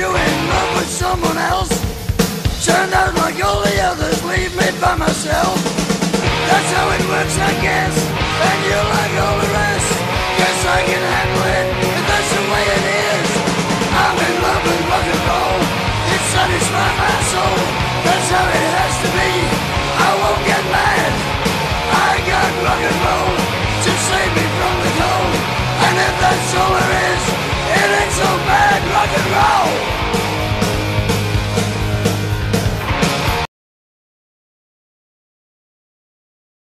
you in love with someone else? Turned out like all the others, leave me by myself. That's how it works, I guess. And you like all the rest. Guess I can handle it, and that's the way it is. I'm in love with rock and roll. It satisfies my soul. That's how it has to be. I won't get mad. I got rock and roll to save me from the cold. And if that's all there is, it ain't so bad rock and roll.